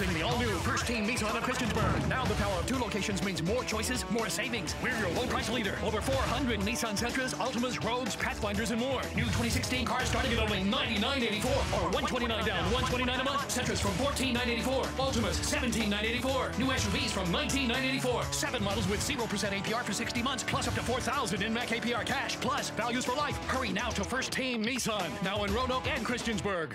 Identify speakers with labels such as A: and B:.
A: Introducing the all-new First Team Nissan of Christiansburg. Now the power of two locations means more choices, more savings. We're your low price leader. Over 400 Nissan Sentras, Altimas, Rogues, Pathfinders, and more. New 2016 cars starting at only $99.84 or 129 down, $129 a month. Sentras from $14,984. Altimas, 17.984, New SUVs from 19.984. Seven models with 0% APR for 60 months, plus up to 4000 in MAC APR cash, plus values for life. Hurry now to First Team Nissan. Now in Roanoke and Christiansburg.